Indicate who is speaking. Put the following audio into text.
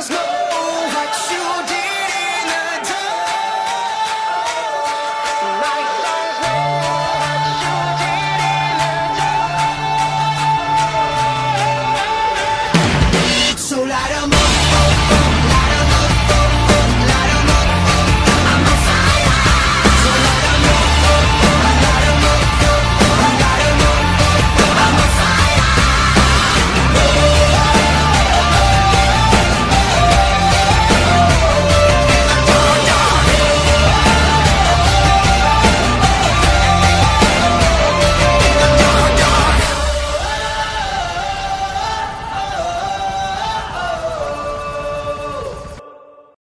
Speaker 1: songs go.